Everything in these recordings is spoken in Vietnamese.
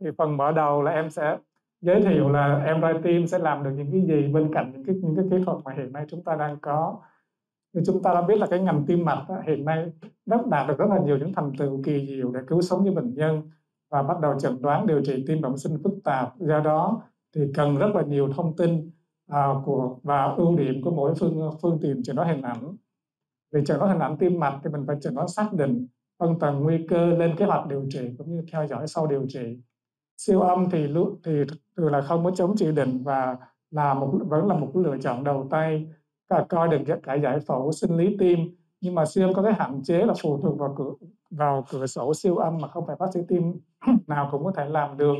thì phần mở đầu là em sẽ giới thiệu là em Team sẽ làm được những cái gì bên cạnh những cái những cái kỹ thuật mà hiện nay chúng ta đang có. Như chúng ta đã biết là cái ngành tim mạch đó, hiện nay nó đạt được rất là nhiều những thành tựu kỳ diệu để cứu sống cho bệnh nhân và bắt đầu chẩn đoán điều trị tim bẩm sinh phức tạp. Do đó thì cần rất là nhiều thông tin uh, của và ưu điểm của mỗi phương phương tiện chẩn đoán hình ảnh. Vì chẩn đoán hình ảnh tim mạch thì mình phải chẩn đoán xác định phân tầng nguy cơ lên kế hoạch điều trị cũng như theo dõi sau điều trị siêu âm thì thì thường là không có chống chỉ định và là một vẫn là một lựa chọn đầu tay. Cả coi được cả giải phẫu sinh lý tim. Nhưng mà siêu âm có cái hạn chế là phụ thuộc vào cửa vào cửa sổ siêu âm mà không phải bác sĩ tim nào cũng có thể làm được.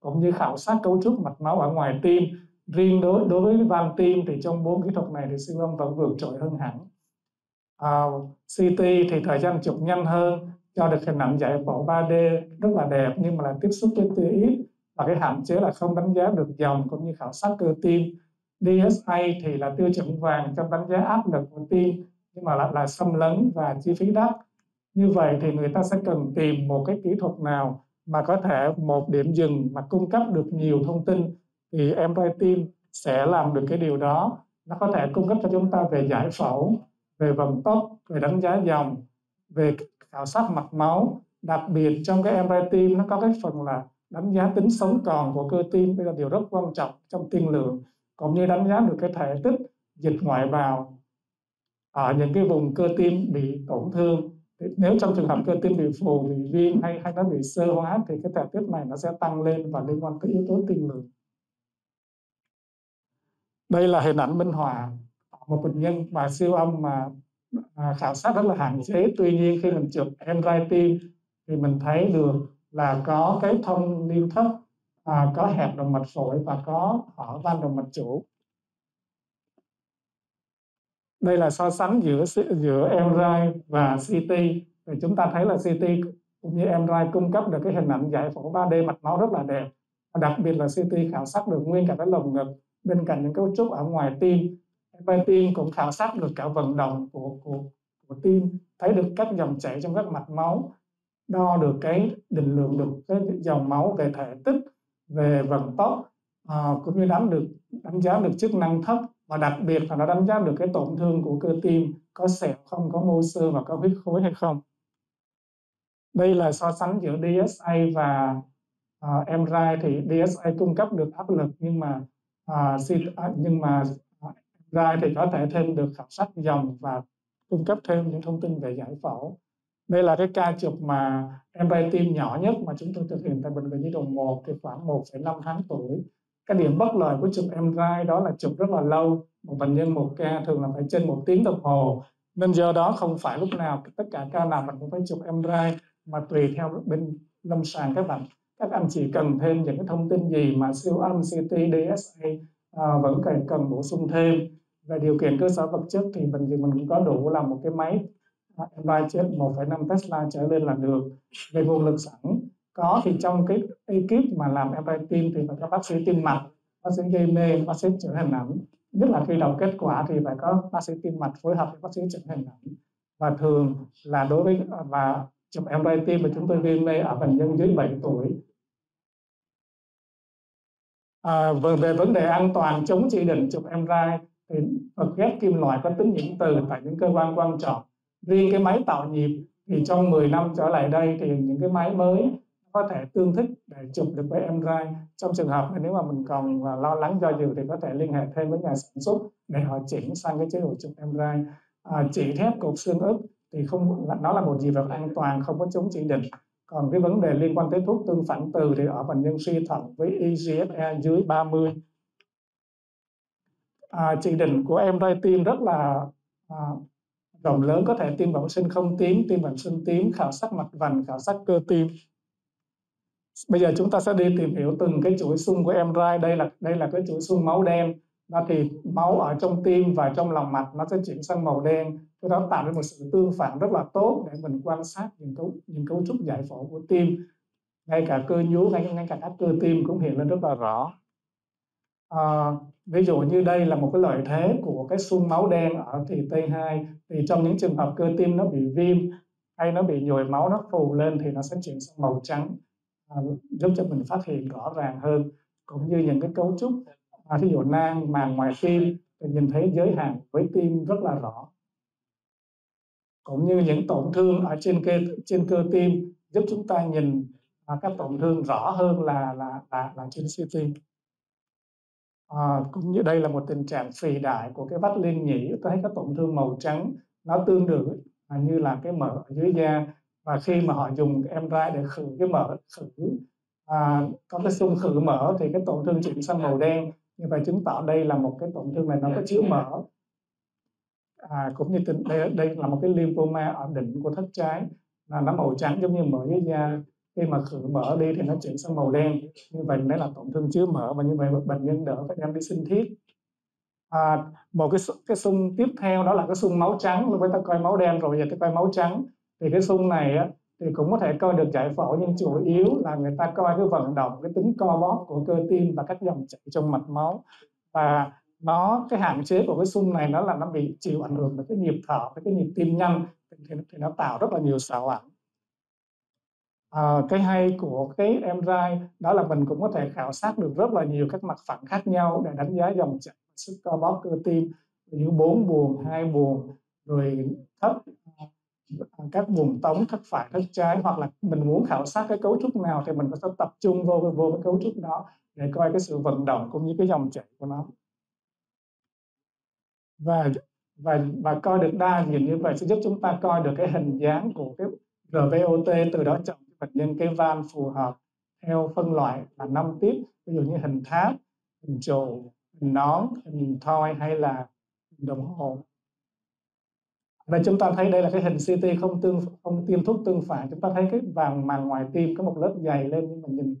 Cũng như khảo sát cấu trúc mạch máu ở ngoài tim. Riêng đối đối với van tim thì trong bốn kỹ thuật này thì siêu âm vẫn vượt trội hơn hẳn. Uh, à, CT thì thời gian chụp nhanh hơn cho được hình ảnh giải phẫu 3D rất là đẹp nhưng mà là tiếp xúc với tia ít và cái hạn chế là không đánh giá được dòng cũng như khảo sát cơ tim. DSA thì là tiêu chuẩn vàng trong đánh giá áp lực của tim, nhưng mà lại là xâm lấn và chi phí đắt. Như vậy thì người ta sẽ cần tìm một cái kỹ thuật nào mà có thể một điểm dừng mà cung cấp được nhiều thông tin thì MRI tim sẽ làm được cái điều đó. Nó có thể cung cấp cho chúng ta về giải phẫu, về vận tốc, về đánh giá dòng, về khảo sát mạch máu, đặc biệt trong cái MRI tim nó có cái phần là đánh giá tính sống còn của cơ tim. Đây là điều rất quan trọng trong tiên lượng, cũng như đánh giá được cái thể tích dịch ngoại vào ở những cái vùng cơ tim bị tổn thương. Nếu trong trường hợp cơ tim bị phù, bị viêm hay hay nó bị sơ hóa thì cái thể tích này nó sẽ tăng lên và liên quan tới yếu tố tiên lượng. Đây là hình ảnh minh họa một bệnh nhân mà siêu âm mà à, khảo sát rất là hạn chế. Tuy nhiên khi mình chụp MRI tim thì mình thấy được là có cái thông niêm thấp à, có hẹp động mạch phổi và có hở van động mạch chủ. Đây là so sánh giữa giữa MRI và CT thì chúng ta thấy là CT cũng như MRI cung cấp được cái hình ảnh giải phẫu 3D mạch máu rất là đẹp. Đặc biệt là CT khảo sát được nguyên cả cái lồng ngực bên cạnh những cấu trúc ở ngoài tim. MIT tim cũng khảo sát được cả vận động của của của tim thấy được các dòng chảy trong các mạch máu đo được cái định lượng được cái dòng máu về thể tích về vận tốc à, cũng như đánh được đánh giá được chức năng thấp. Và đặc biệt là nó đánh giá được cái tổn thương của cơ tim có sẹo không có mô xơ và có huyết khối hay không. Đây là so sánh giữa DSA và à, uh, MRI thì DSA cung cấp được áp lực nhưng mà uh, nhưng mà ra thì có thể thêm được khảo sát dòng và cung cấp thêm những thông tin về giải phẫu. Đây là cái ca chụp mà MRI tim nhỏ nhất mà chúng tôi thực hiện tại bệnh viện nhi đồng 1 thì khoảng 1,5 tháng tuổi. Cái điểm bất lợi của chụp MRI đó là chụp rất là lâu một bệnh nhân một ca thường là phải trên một tiếng đồng hồ. Nên do đó không phải lúc nào tất cả ca nào mình cũng phải chụp MRI mà tùy theo bên lâm sàng các bạn. Các anh chị cần thêm những cái thông tin gì mà siêu âm CT DSA à, vẫn cần cần bổ sung thêm về điều kiện cơ sở vật chất thì bệnh viện mình cũng có đủ làm một cái máy MRI trên 1,5 Tesla trở lên là được. Về nguồn lực sẵn có thì trong cái ekip mà làm MRI tim thì phải có bác sĩ tim mạch bác sĩ gây mê bác sĩ chụp hình ảnh nhất là khi đầu kết quả thì phải có bác sĩ tim mạch phối hợp với bác sĩ chụp hình ảnh và thường là đối với à, và chụp MRI tim mà chúng tôi gây mê ở bệnh nhân dưới 7 tuổi. À, vâng, về vấn đề an toàn chống chỉ định chụp MRI thì vật ghép kim loại có tính nhiễm từ tại những cơ quan quan trọng. Riêng cái máy tạo nhịp thì trong 10 năm trở lại đây thì những cái máy mới có thể tương thích để chụp được với MRI trong trường hợp nếu mà mình còn lo lắng do dự thì có thể liên hệ thêm với nhà sản xuất để họ chỉnh sang cái chế độ chụp MRI à, chỉ thép cột xương ức thì không nó là một dị vật an toàn không có chống chỉ định. Còn cái vấn đề liên quan tới thuốc tương phản từ thì ở bệnh nhân suy thận với EGFR dưới 30 à, chỉ định của ray tim rất là à, rộng lớn có thể tim bẩm sinh không tím tim bẩm sinh tím khảo sát mạch vành khảo sát cơ tim bây giờ chúng ta sẽ đi tìm hiểu từng cái chuỗi xung của em ray đây là đây là cái chuỗi xung máu đen. Đó thì máu ở trong tim và trong lòng mạch nó sẽ chuyển sang màu đen. Cái đó tạo ra một sự tương phản rất là tốt để mình quan sát những cấu những cấu trúc giải phẫu của tim. Ngay cả cơ nhú ngay, ngay cả các cơ tim cũng hiện lên rất là rõ à, ví dụ như đây là một cái lợi thế của cái xung máu đen ở thì T2 thì trong những trường hợp cơ tim nó bị viêm hay nó bị nhồi máu nó phù lên thì nó sẽ chuyển sang màu trắng à, giúp cho mình phát hiện rõ ràng hơn cũng như những cái cấu trúc à, ví dụ nang màng ngoài tim thì nhìn thấy giới hạn với tim rất là rõ. Cũng như những tổn thương ở trên cơ trên cơ tim giúp chúng ta nhìn à, các tổn thương rõ hơn là là là, là trên CT à, cũng như đây là một tình trạng phì đại của cái vách liên nhĩ. Tôi thấy các tổn thương màu trắng nó tương đương à, như là cái mỡ ở dưới da. Và khi mà họ dùng em ra để khử cái mỡ khử à, có cái xung khử mỡ thì cái tổn thương chuyển sang màu đen. Như vậy chứng tỏ đây là một cái tổn thương này nó có chứa mỡ. À, cũng như tình, đây, đây là một cái lymphoma ở đỉnh của thất trái là nó màu trắng giống như mỡ dưới da khi mà khử mỡ đi thì nó chuyển sang màu đen. Như vậy đấy là tổn thương chứa mỡ và như vậy bệnh nhân đỡ phải đem đi sinh thiết. À, một cái cái xung tiếp theo đó là cái xung máu trắng. Lúc ta coi máu đen rồi giờ ta coi máu trắng. Thì cái xung này á, thì cũng có thể coi được giải phẫu nhưng chủ yếu là người ta coi cái vận động cái tính co bóp của cơ tim và các dòng chảy trong mạch máu. Và nó cái hạn chế của cái xung này nó là nó bị chịu ảnh hưởng bởi cái nhịp thở với cái nhịp tim nhanh. Thì, thì nó tạo rất là nhiều xảo ảnh à, cái hay của cái MRI đó là mình cũng có thể khảo sát được rất là nhiều các mặt phẳng khác nhau để đánh giá dòng chảy sức co bóp cơ tim. Như bốn buồng hai buồng rồi thấp ờ, các buồng tống thất phải thất trái hoặc là mình muốn khảo sát cái cấu trúc nào thì mình có thể tập trung vô vô cái cấu trúc đó để coi cái sự vận động cũng như cái dòng chảy của nó. Và và và coi được đa nhìn như vậy sẽ giúp chúng ta coi được cái hình dáng của cái RVOT từ đó chọn bệnh nhân cái van phù hợp theo phân loại là năm tiếp ví dụ như hình tháp, hình trụ hình nón, hình thoi hay là hình đồng hồ. Và chúng ta thấy đây là cái hình CT không tương, không tiêm thuốc tương phản. Chúng ta thấy cái vàng màng ngoài tim, có một lớp dày lên nhưng mà nhìn,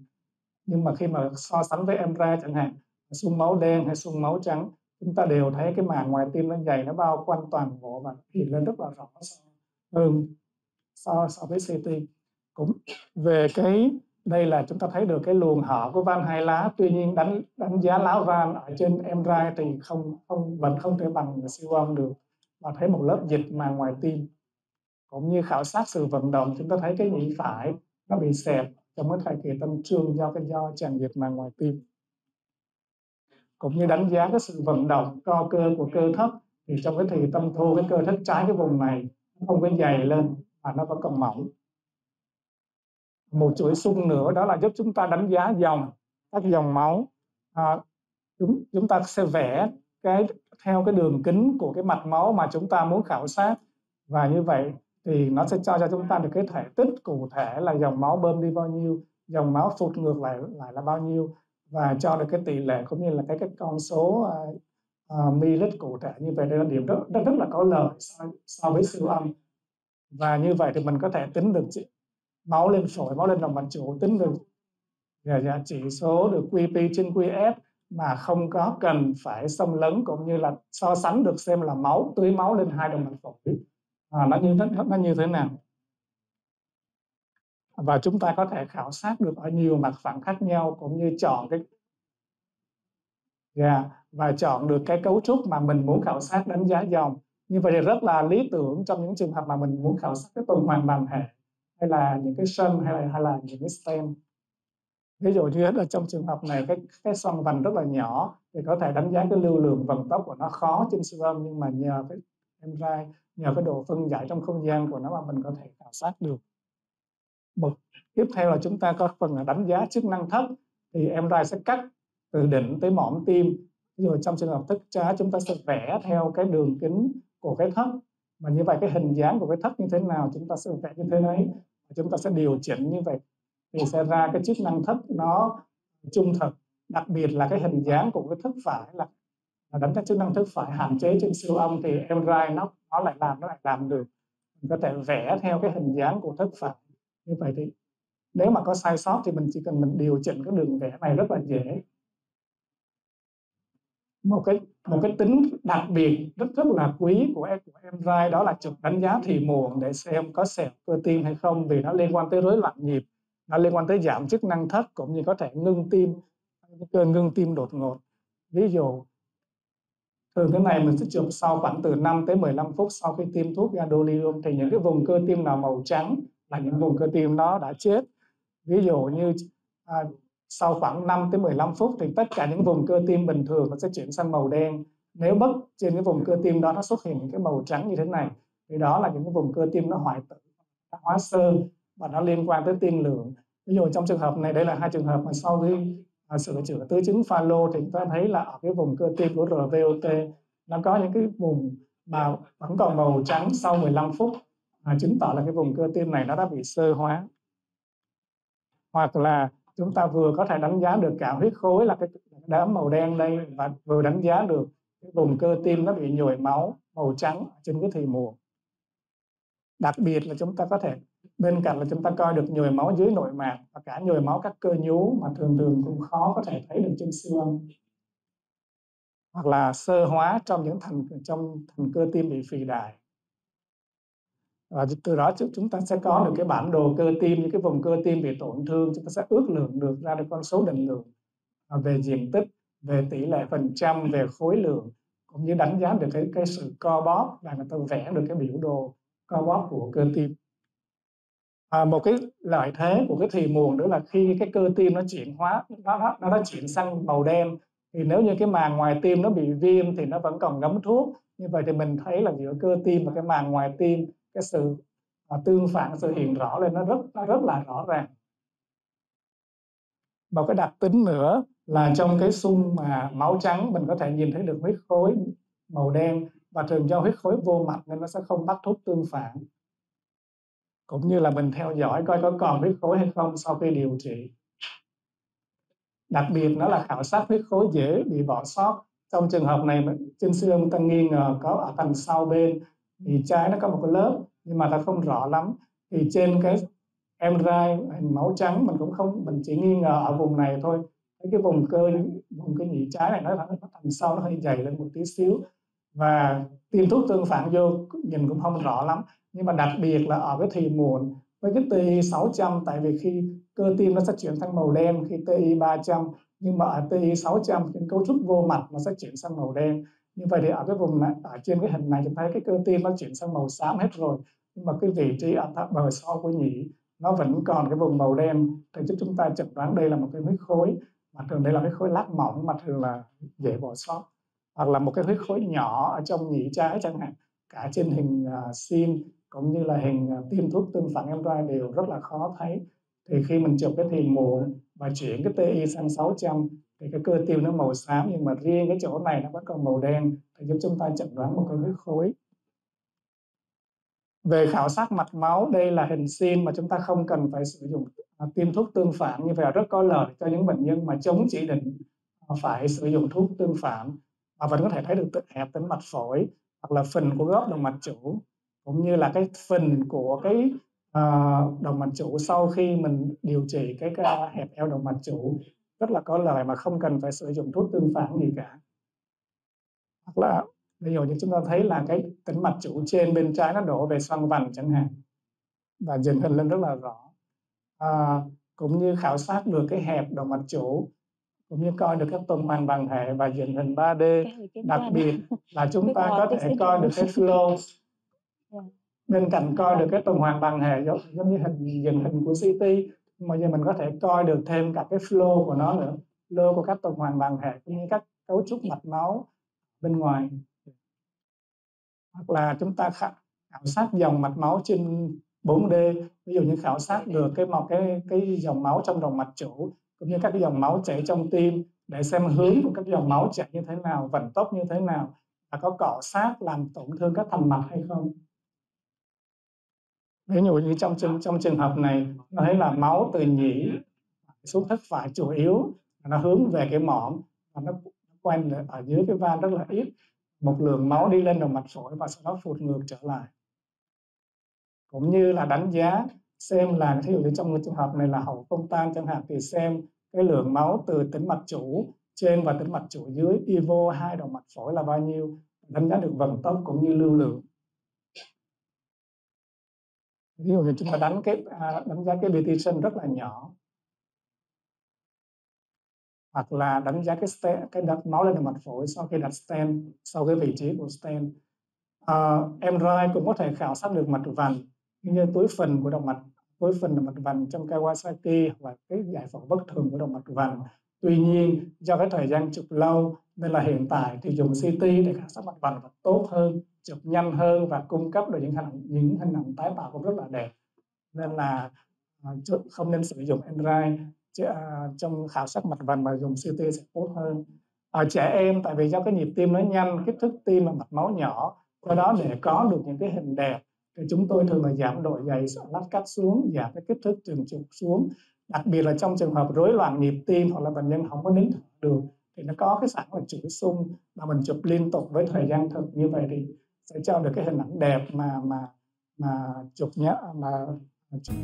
nhưng mà khi mà so sánh với MRI chẳng hạn xung máu đen hay xung máu trắng, chúng ta đều thấy cái màng ngoài tim nó dày, nó bao quanh toàn bộ và hiện lên rất là rõ hơn so so với CT cũng về cái, đây là chúng ta thấy được cái luồng hở của van hai lá. Tuy nhiên đánh đánh giá lá van ở trên MRI thì không không, vẫn không thể bằng siêu âm được. Mà thấy một lớp dịch màng ngoài tim. Cũng như khảo sát sự vận động, chúng ta thấy cái nhĩ phải nó bị xẹp trong cái thời kỳ tâm trương do cái, do tràn dịch màng ngoài tim. Cũng như đánh giá cái sự vận động co cơ của cơ thấp, thì trong cái thời tâm thu, cái cơ thất trái cái vùng này không có dày lên mà nó vẫn còn mỏng một chuỗi xung nữa đó là giúp chúng ta đánh giá dòng các dòng máu. À, chúng chúng ta sẽ vẽ cái theo cái đường kính của cái mạch máu mà chúng ta muốn khảo sát. Và như vậy thì nó sẽ cho cho chúng ta được cái thể tích cụ thể là dòng máu bơm đi bao nhiêu dòng máu phụt ngược lại lại là bao nhiêu và cho được cái tỷ lệ cũng như là cái cái con số uh, uh, ml cụ thể như vậy. Đây là điểm rất rất, rất là có lợi so, so với siêu âm. Và như vậy thì mình có thể tính được máu lên phổi máu lên động mạch chủ tính được và dạ, chỉ số được QP trên QF mà không có cần phải xâm lấn cũng như là so sánh được xem là máu tưới máu lên hai động mạch phổi. À, nó như thế nó như thế nào? Và chúng ta có thể khảo sát được ở nhiều mặt phẳng khác nhau cũng như chọn cái yeah, và chọn được cái cấu trúc mà mình muốn khảo sát đánh giá dòng. Như vậy thì rất là lý tưởng trong những trường hợp mà mình muốn khảo sát cái tuần hoàn bằng hệ hay là những cái sân hay là hay là những cái stem ví dụ như là trong trường hợp này, cái cái sân vành rất là nhỏ thì có thể đánh giá cái lưu lượng vận tốc của nó khó trên siêu âm, nhưng mà nhờ cái, em MRI nhờ cái độ phân giải trong không gian của nó mà mình có thể khảo sát được. Một, tiếp theo là chúng ta có phần đánh giá chức năng thất thì em MRI sẽ cắt từ đỉnh tới mỏm tim. Rồi trong trường hợp thất trái chúng ta sẽ vẽ theo cái đường kính của cái thất. Mà như vậy cái hình dáng của cái thất như thế nào, chúng ta sẽ vẽ như thế đấy chúng ta sẽ điều chỉnh như vậy. Thì sẽ ra cái chức năng thất nó trung thực, đặc biệt là cái hình dáng của cái thất phải là là đánh các chức năng thất phải hạn chế trên siêu âm thì MRI nó nó lại làm, nó lại làm được. Mình có thể vẽ theo cái hình dáng của thất phải như vậy thì nếu mà có sai sót thì mình chỉ cần mình điều chỉnh cái đường vẽ này rất là dễ. Một cái một cái tính đặc biệt rất rất là quý của em của em vai đó là chụp đánh giá thì muộn để xem có sẹo cơ tim hay không vì nó liên quan tới rối loạn nhịp nó liên quan tới giảm chức năng thất cũng như có thể ngưng tim cơn ngưng tim đột ngột. Ví dụ thường cái này mình sẽ chụp sau khoảng từ 5 tới 15 phút sau khi tiêm thuốc gadolinium thì những cái vùng cơ tim nào màu trắng là những vùng cơ tim đó đã chết. Ví dụ như à, sau khoảng 5 tới 15 phút thì tất cả những vùng cơ tim bình thường nó sẽ chuyển sang màu đen. Nếu bất trên cái vùng cơ tim đó nó xuất hiện những cái màu trắng như thế này thì đó là những cái vùng cơ tim nó hoại tử nó hóa sơ và nó liên quan tới tiên lượng. Ví dụ trong trường hợp này đây là hai trường hợp mà sau khi à, sửa chữa tứ chứng pha lô thì chúng ta thấy là ở cái vùng cơ tim của RVOT nó có những cái vùng mà vẫn còn màu trắng sau 15 phút à, chứng tỏ là cái vùng cơ tim này nó đã bị sơ hóa. Hoặc là chúng ta vừa có thể đánh giá được cả huyết khối là cái đám màu đen đây và vừa đánh giá được cái vùng cơ tim nó bị nhồi máu màu trắng trên cái thì mùa. Đặc biệt là chúng ta có thể, bên cạnh là chúng ta coi được nhồi máu dưới nội mạc và cả nhồi máu các cơ nhú mà thường thường cũng khó có thể thấy được trên siêu âm hoặc là sơ hóa trong những thành, trong thành cơ tim bị phì đại và từ đó chúng ta sẽ có được cái bản đồ cơ tim những cái vùng cơ tim bị tổn thương chúng ta sẽ ước lượng được ra được con số định lượng về diện tích về tỷ lệ phần trăm về khối lượng cũng như đánh giá được cái cái sự co bóp và người ta vẽ được cái biểu đồ co bóp của cơ tim. À, một cái lợi thế của cái thì muộn nữa là khi cái cơ tim nó chuyển hóa nó nó nó chuyển sang màu đen thì nếu như cái màng ngoài tim nó bị viêm thì nó vẫn còn ngấm thuốc. Như vậy thì mình thấy là giữa cơ tim và cái màng ngoài tim cái sự à, tương phản, sự hiện rõ lên nó rất nó rất là rõ ràng. Một cái đặc tính nữa là trong cái xung mà máu trắng, mình có thể nhìn thấy được huyết khối màu đen và thường do huyết khối vô mạch nên nó sẽ không bắt thuốc tương phản. Cũng như là mình theo dõi coi có còn huyết khối hay không sau khi điều trị. Đặc biệt nó là khảo sát huyết khối dễ bị bỏ sót. Trong trường hợp này trên xương ta nghi ngờ có ở tầng sau bên thì trái nó có một cái lớp nhưng mà ta không rõ lắm. Thì trên cái MRI hình máu trắng mình cũng không mình chỉ nghi ngờ ở vùng này thôi. Cái vùng cơ vùng cái nhĩ trái này nó, nó thành sau nó hơi dày lên một tí xíu. Và tiêm thuốc tương phản vô nhìn cũng không rõ lắm. Nhưng mà đặc biệt là ở cái thì muộn với cái TI 600 tại vì khi cơ tim nó sẽ chuyển sang màu đen khi TI 300 nhưng mà ở TI 600 trên cấu trúc vô mạch nó sẽ chuyển sang màu đen như vậy thì ở cái vùng này ở trên cái hình này chúng thấy cái cơ tim nó chuyển sang màu xám hết rồi. Nhưng mà cái vị trí ở bờ sau của nhĩ nó vẫn còn cái vùng màu đen. Thì giúp chúng ta chẩn đoán đây là một cái huyết khối. Mà thường đây là huyết khối lát mỏng mà thường là dễ bỏ sót. Hoặc là một cái huyết khối nhỏ ở trong nhĩ trái chẳng hạn. Cả trên hình à, uh, sim cũng như là hình uh, tiêm thuốc tương phản em MRI đều rất là khó thấy. Thì khi mình chụp cái thiền muộn và chuyển cái TI sang 600 thì cái cơ tim nó màu xám nhưng mà riêng cái chỗ này nó vẫn còn màu đen để giúp chúng ta chẩn đoán một cái huyết khối. Về khảo sát mạch máu đây là hình xin mà chúng ta không cần phải sử dụng à, tiêm thuốc tương phản như vậy rất có lợi cho những bệnh nhân mà chống chỉ định à, phải sử dụng thuốc tương phản. Mà vẫn có thể thấy được hẹp tính mạch phổi hoặc là phần của góp động mạch chủ cũng như là cái phần của cái uh, động mạch chủ sau khi mình điều trị cái hẹp eo động mạch chủ rất là có lợi mà không cần phải sử dụng thuốc tương phản gì cả. Hoặc là ví dụ như chúng ta thấy là cái tĩnh mạch chủ trên bên trái nó đổ về xoang vành chẳng hạn và dần hình lên rất là rõ. À, cũng như khảo sát được cái hẹp động mạch chủ cũng như coi được các tuần hoàn bằng hệ và dựng hình 3D đặc biệt là chúng ta có thể coi được cái flow. Dạ. bên cạnh coi được cái tuần hoàn bằng hệ giống, giống như hình dựng hình của CT mà giờ mình có thể coi được thêm cả cái flow của nó nữa. Flow của các tuần hoàn bằng hệ cũng như các cấu trúc mạch máu bên ngoài. Hoặc là chúng ta khảo sát dòng mạch máu trên 4D ví dụ như khảo sát được cái một cái cái dòng máu trong động mạch chủ, cũng như các cái dòng máu chảy trong tim để xem hướng của các dòng máu chảy như thế nào, vận tốc như thế nào, và có cọ sát làm tổn thương các thành mạch hay không ví dụ như trong trường trong trường hợp này, nó thấy là máu từ nhĩ xuống thất phải chủ yếu, nó hướng về cái mỏm và nó quanh ở dưới cái van rất là ít. Một lượng máu đi lên đầu mạch phổi và sau đó phụt ngược trở lại. Cũng như là đánh giá, xem là ví dụ như trong trường hợp này là hậu công tan chẳng hạn, thì xem cái lượng máu từ tĩnh mạch chủ trên và tĩnh mạch chủ dưới ivo hai đầu mạch phổi là bao nhiêu, đánh giá được vận tốc cũng như lưu lượng ví dụ như chúng ta đánh cái à, đánh giá cái petition rất là nhỏ. Hoặc là đánh giá cái stent, cái đặt máu lên mặt mạch phổi sau khi đặt stent sau cái vị trí của stent uh, à, MRI cũng có thể khảo sát được mạch vành. Như túi phần của động mạch túi phần động mạch vành trong Kawasaki và cái giải phẫu bất thường của động mạch vành. Tuy nhiên do cái thời gian chụp lâu nên là hiện tại thì dùng CT để khảo sát mạch vành tốt hơn chụp nhanh hơn và cung cấp được những hình ảnh những hình ảnh tái tạo cũng rất là đẹp. Nên là à, không nên sử dụng Android à, trong khảo sát mạch vành mà dùng CT sẽ tốt hơn. Ở trẻ em tại vì do cái nhịp tim nó nhanh kích thước tim và mạch máu nhỏ do đó để có được những cái hình đẹp thì chúng tôi thường là giảm độ dày lát cắt xuống giảm cái kích thước trường trục xuống. Đặc biệt là trong trường hợp rối loạn nhịp tim hoặc là bệnh nhân không có nín thở được thì nó có cái sẵn là chuỗi sung mà mình chụp liên tục với thời gian thực như vậy thì sẽ cho được cái hình ảnh đẹp mà mà mà chụp nhá mà chụp.